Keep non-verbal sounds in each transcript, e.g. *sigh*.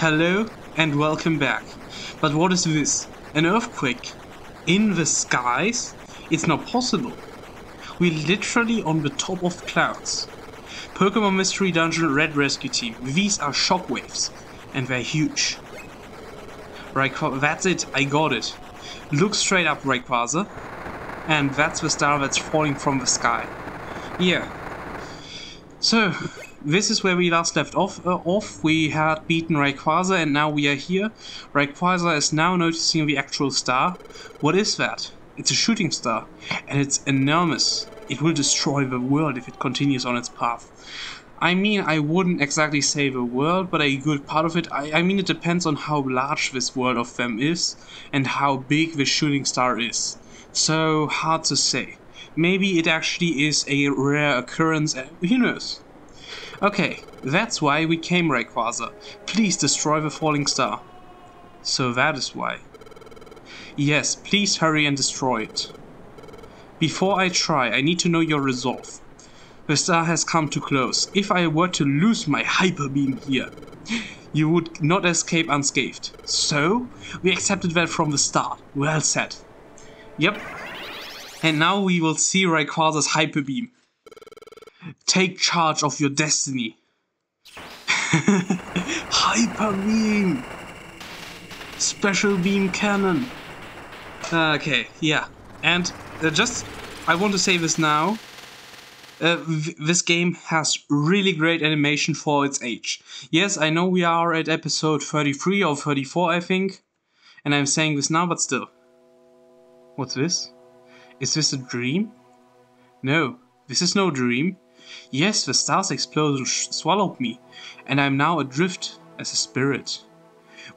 Hello and welcome back. But what is this? An earthquake? In the skies? It's not possible. We're literally on the top of clouds. Pokemon Mystery Dungeon Red Rescue Team. These are shockwaves. And they're huge. Rayqu that's it, I got it. Look straight up, Rayquaza. And that's the star that's falling from the sky. Yeah. So, this is where we last left off. Uh, off. We had beaten Rayquaza and now we are here. Rayquaza is now noticing the actual star. What is that? It's a shooting star and it's enormous. It will destroy the world if it continues on its path. I mean, I wouldn't exactly say the world, but a good part of it. I, I mean, it depends on how large this world of them is and how big the shooting star is. So, hard to say. Maybe it actually is a rare occurrence, who knows? Okay, that's why we came, Rayquaza. Please destroy the falling star. So that is why. Yes, please hurry and destroy it. Before I try, I need to know your resolve. The star has come too close. If I were to lose my hyper beam here, you would not escape unscathed. So, we accepted that from the start. Well said. Yep. And now we will see Rayquaza's hyper beam. Take charge of your destiny. *laughs* Hyper beam! Special beam cannon. Okay, yeah. And uh, just, I want to say this now. Uh, this game has really great animation for its age. Yes, I know we are at episode 33 or 34, I think. And I'm saying this now, but still. What's this? Is this a dream? No, this is no dream. Yes, the star's explosion swallowed me, and I'm now adrift as a spirit.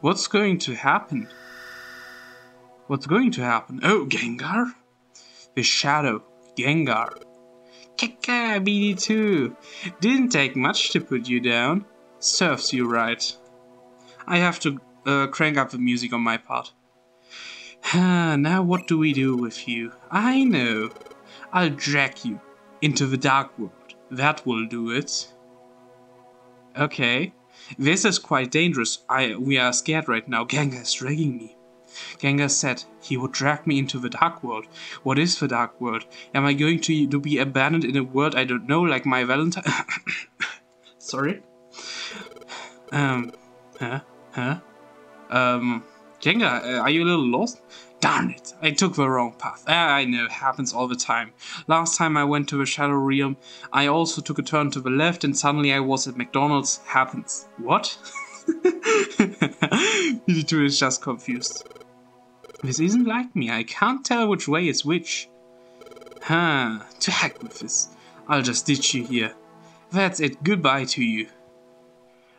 What's going to happen? What's going to happen? Oh, Gengar? The shadow, Gengar. Kaka, BD2. Didn't take much to put you down. Serves you right. I have to uh, crank up the music on my part. *sighs* now what do we do with you? I know. I'll drag you into the dark world. That will do it. Okay. This is quite dangerous. I we are scared right now. Gengar is dragging me. Gengar said he would drag me into the dark world. What is the dark world? Am I going to, to be abandoned in a world I don't know, like my Valentine? *coughs* Sorry. Um, huh? Huh? Um, Gengar, uh, are you a little lost? Darn it, I took the wrong path. Ah, I know, it happens all the time. Last time I went to the Shadow Realm, I also took a turn to the left and suddenly I was at McDonald's. Happens. What? *laughs* BD2 is just confused. This isn't like me, I can't tell which way is which. Huh, to heck with this. I'll just ditch you here. That's it, goodbye to you.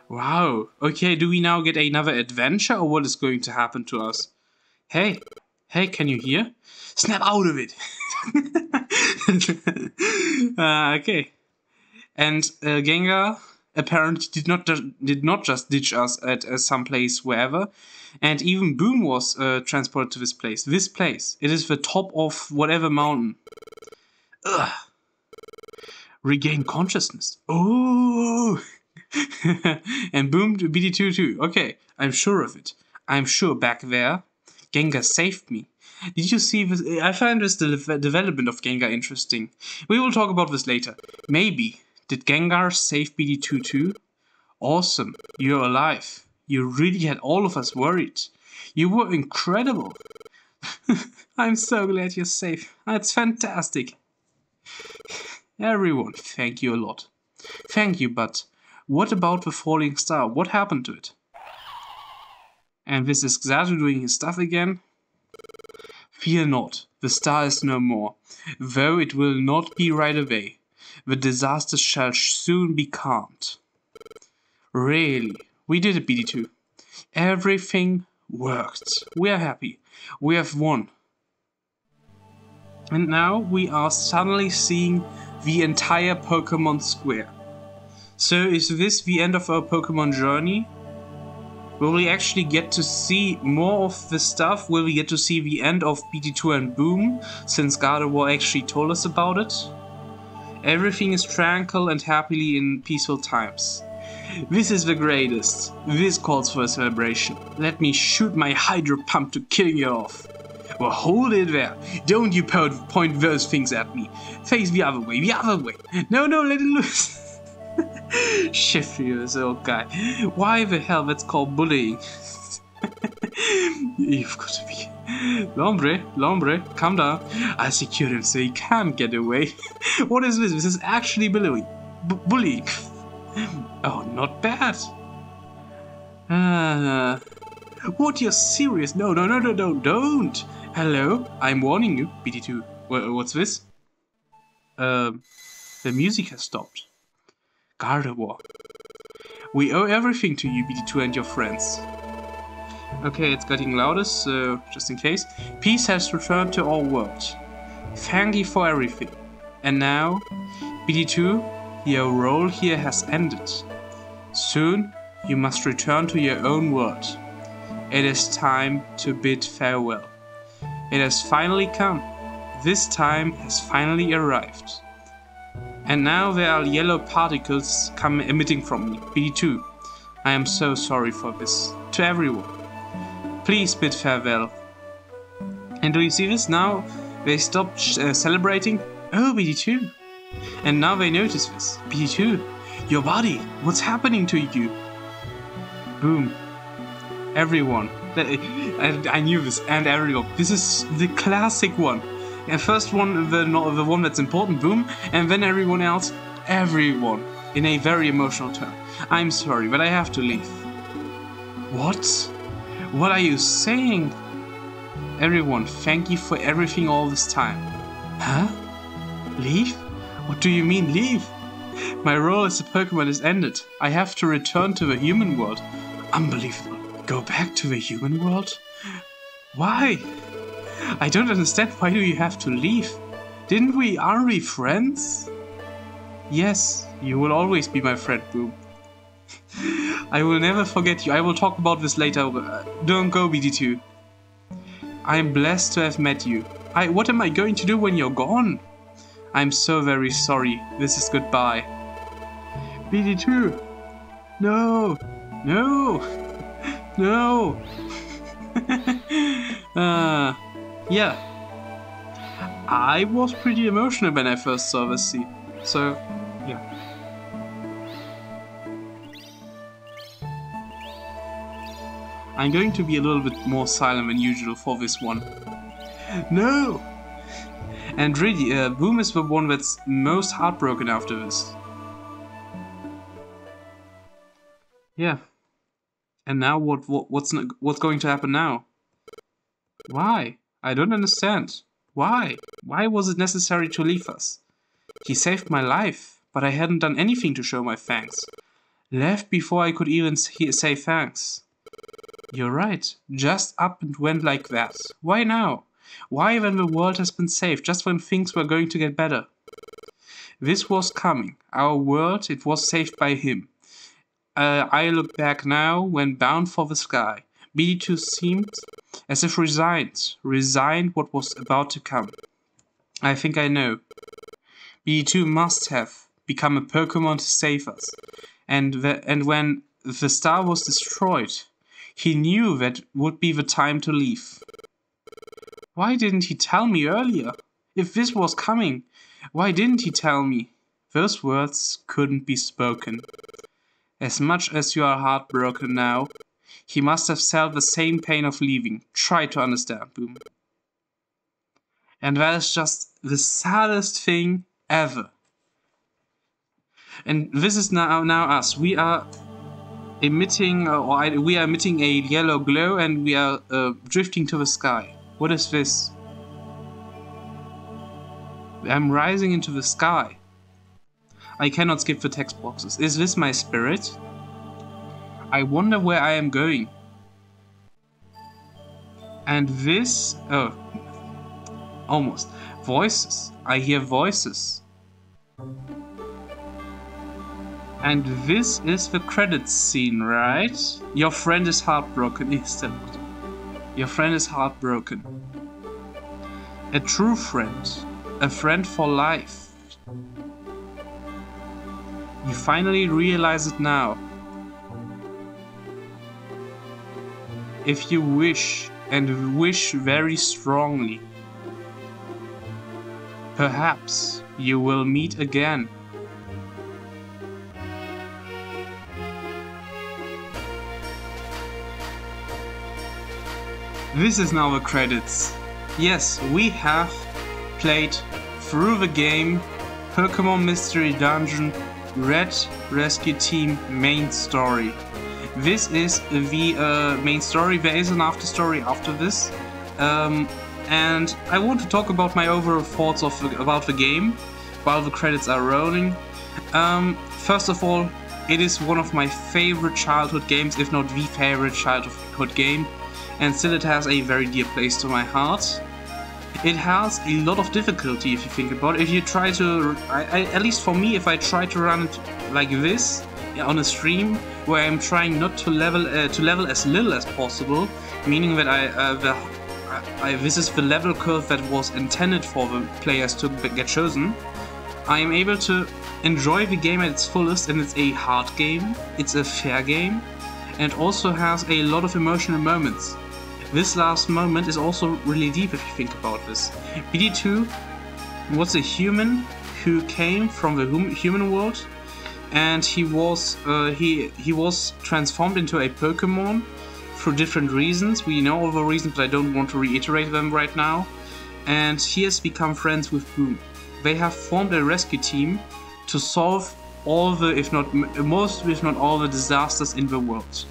Wow, okay, do we now get another adventure or what is going to happen to us? Hey, Hey, can you hear? Snap out of it! uh, *laughs* okay. And uh, Gengar apparently did not did not just ditch us at uh, some place wherever, and even Boom was uh, transported to this place. This place. It is the top of whatever mountain. Ugh. Regain consciousness. Oh. *laughs* and Boom to BD2 too. Okay, I'm sure of it. I'm sure back there Gengar saved me. Did you see this? I find this de development of Gengar interesting. We will talk about this later. Maybe. Did Gengar save BD2 too? Awesome. You're alive. You really had all of us worried. You were incredible. *laughs* I'm so glad you're safe. That's fantastic. Everyone, thank you a lot. Thank you, but what about the falling star? What happened to it? And this is Xatu doing his stuff again. Fear not, the star is no more, though it will not be right away. The disaster shall soon be calmed. Really, we did it, BD2. Everything worked. We are happy. We have won. And now we are suddenly seeing the entire Pokemon Square. So is this the end of our Pokemon journey? Will we actually get to see more of the stuff? Will we get to see the end of BD2 and Boom, since Gardevoir actually told us about it? Everything is tranquil and happily in peaceful times. This is the greatest. This calls for a celebration. Let me shoot my hydro pump to kill you off. Well, hold it there. Don't you point those things at me. Face the other way, the other way. No, no, let it loose. *laughs* This old guy. Why the hell that's called bullying? *laughs* You've got to be. Lombre, Lombre, calm down. I secured him so he can't get away. *laughs* what is this? This is actually bullying. B bullying. *laughs* oh, not bad. Uh, what, you're serious? No, no, no, no, no, don't. Hello, I'm warning you. BD2. What's this? Um, the music has stopped. Gardevoir. We owe everything to you, BD2 and your friends. Okay, it's getting louder, so just in case. Peace has returned to our world. Thank you for everything. And now, BD2, your role here has ended. Soon, you must return to your own world. It is time to bid farewell. It has finally come. This time has finally arrived. And now there are yellow particles come emitting from me. B2. I am so sorry for this. To everyone. Please bid farewell. And do you see this? Now they stop uh, celebrating. Oh, BD2. And now they notice this. BD2, your body, what's happening to you? Boom. Everyone. I, I knew this, and everyone. This is the classic one. And first one, the, the one that's important, boom, and then everyone else, everyone, in a very emotional tone. I'm sorry, but I have to leave. What? What are you saying? Everyone, thank you for everything all this time. Huh? Leave? What do you mean, leave? My role as a Pokemon is ended. I have to return to the human world. Unbelievable. Go back to the human world? Why? I don't understand why do you have to leave? Didn't we, aren't we friends? Yes, you will always be my friend, Boom. *laughs* I will never forget you. I will talk about this later. Don't go, BD2. I am blessed to have met you. I, what am I going to do when you're gone? I'm so very sorry. This is goodbye. BD2. No. No. *laughs* No. uh, *laughs* yeah. I was pretty emotional when I first saw this scene. So, yeah. I'm going to be a little bit more silent than usual for this one. No! And really, uh, Boom is the one that's most heartbroken after this. Yeah. And now what, what what's what's going to happen now? Why? I don't understand. Why? Why was it necessary to leave us? He saved my life, but I hadn't done anything to show my thanks. Left before I could even say thanks. You're right. Just up and went like that. Why now? Why when the world has been saved, just when things were going to get better? This was coming. Our world, it was saved by him. Uh, I look back now when bound for the sky. BD2 seemed as if resigned, resigned what was about to come. I think I know. BD2 must have become a Pokemon to save us. And, the, and when the star was destroyed, he knew that would be the time to leave. Why didn't he tell me earlier? If this was coming, why didn't he tell me? Those words couldn't be spoken. As much as you are heartbroken now, he must have felt the same pain of leaving. Try to understand, Boom. And that is just the saddest thing ever. And this is now now us. We are emitting, uh, or we are emitting a yellow glow and we are uh, drifting to the sky. What is this? I'm rising into the sky. I cannot skip the text boxes. Is this my spirit? I wonder where I am going. And this... Oh. Almost. Voices. I hear voices. And this is the credits scene, right? Your friend is heartbroken, *laughs* instant. Your friend is heartbroken. A true friend. A friend for life. You finally realize it now. If you wish and wish very strongly. Perhaps you will meet again. This is now the credits. Yes, we have played through the game Pokemon Mystery Dungeon Red Rescue Team main story. This is the uh, main story. There is an after story after this. Um, and I want to talk about my overall thoughts of about the game while the credits are rolling. Um, first of all, it is one of my favorite childhood games, if not the favorite childhood game and still it has a very dear place to my heart. It has a lot of difficulty if you think about it. If you try to, I, I, at least for me, if I try to run it like this on a stream, where I'm trying not to level uh, to level as little as possible, meaning that I, uh, the, I, this is the level curve that was intended for the players to get chosen. I am able to enjoy the game at its fullest, and it's a hard game. It's a fair game, and also has a lot of emotional moments. This last moment is also really deep if you think about this. BD2 was a human who came from the hum human world and he was uh, he he was transformed into a Pokemon for different reasons. We know all the reasons, but I don't want to reiterate them right now. And he has become friends with Boom. They have formed a rescue team to solve all the, if not most, if not all the disasters in the world.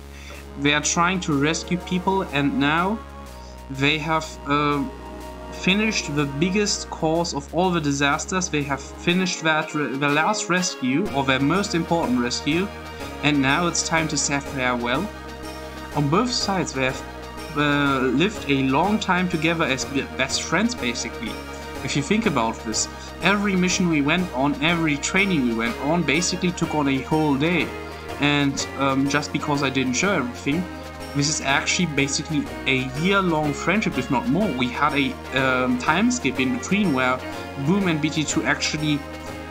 They are trying to rescue people and now they have uh, finished the biggest cause of all the disasters. They have finished that the last rescue or their most important rescue and now it's time to say farewell. On both sides they have uh, lived a long time together as best friends basically. If you think about this, every mission we went on, every training we went on basically took on a whole day and um, just because I didn't show everything, this is actually basically a year-long friendship, if not more. We had a um, time skip in between where Boom and BD2 actually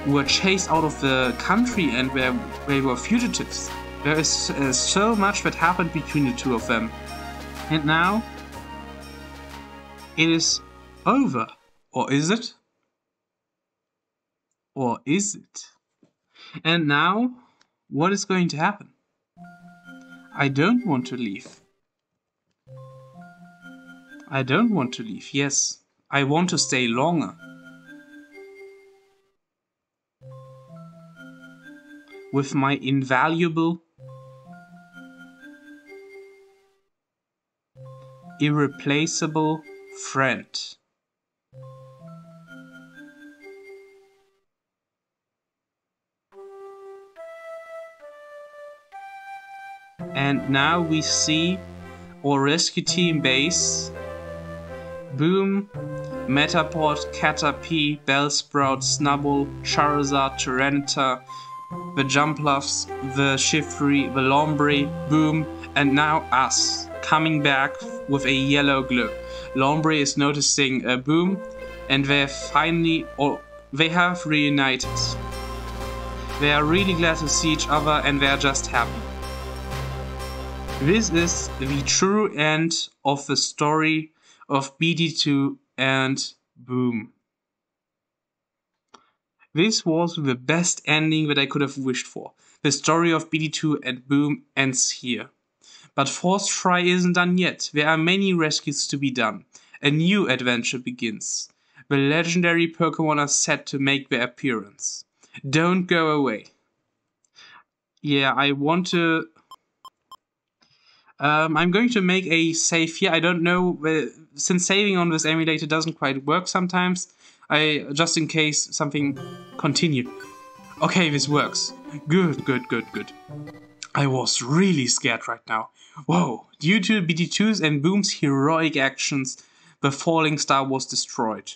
were chased out of the country and where they were fugitives. There is uh, so much that happened between the two of them. And now, it is over. Or is it? Or is it? And now, what is going to happen? I don't want to leave. I don't want to leave, yes. I want to stay longer. With my invaluable, irreplaceable friend. And now we see our rescue team base. Boom, Metapod, Caterpie, Bellsprout, Snubbull, Charizard, Tyranitar, the Jumpluffs, the Shiftry, the Lombre, Boom, and now us, coming back with a yellow glow. Lombre is noticing a Boom, and they finally, or they have reunited. They are really glad to see each other and they are just happy. This is the true end of the story of BD2 and Boom. This was the best ending that I could have wished for. The story of BD2 and Boom ends here. But Force Try isn't done yet. There are many rescues to be done. A new adventure begins. The legendary Pokemon are set to make their appearance. Don't go away. Yeah, I want to um, I'm going to make a save here. I don't know, since saving on this emulator doesn't quite work sometimes, I just in case something continued. Okay, this works. Good, good, good, good. I was really scared right now. Whoa, due to BD2's and Boom's heroic actions, the falling star was destroyed,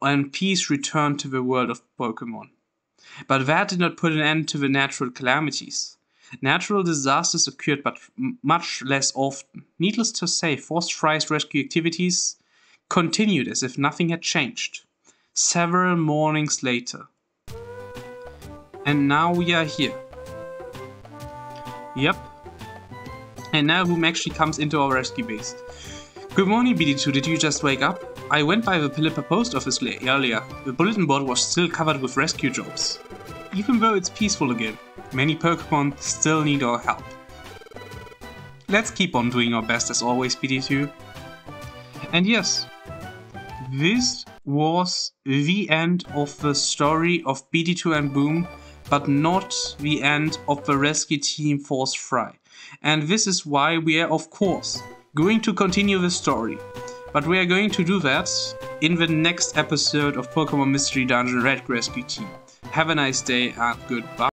and peace returned to the world of Pokemon. But that did not put an end to the natural calamities. Natural disasters occurred, but much less often. Needless to say, Force Try's rescue activities continued as if nothing had changed. Several mornings later. And now we are here. Yep. And now Boom actually comes into our rescue base. Good morning, BD2. Did you just wake up? I went by the Pelipper post office earlier. The bulletin board was still covered with rescue jobs. Even though it's peaceful again, many Pokemon still need our help. Let's keep on doing our best as always, BD2. And yes, this was the end of the story of BD2 and Boom, but not the end of the rescue team Force Fry. And this is why we are, of course, going to continue the story. But we are going to do that in the next episode of Pokemon Mystery Dungeon Red Rescue Team. Have a nice day and goodbye.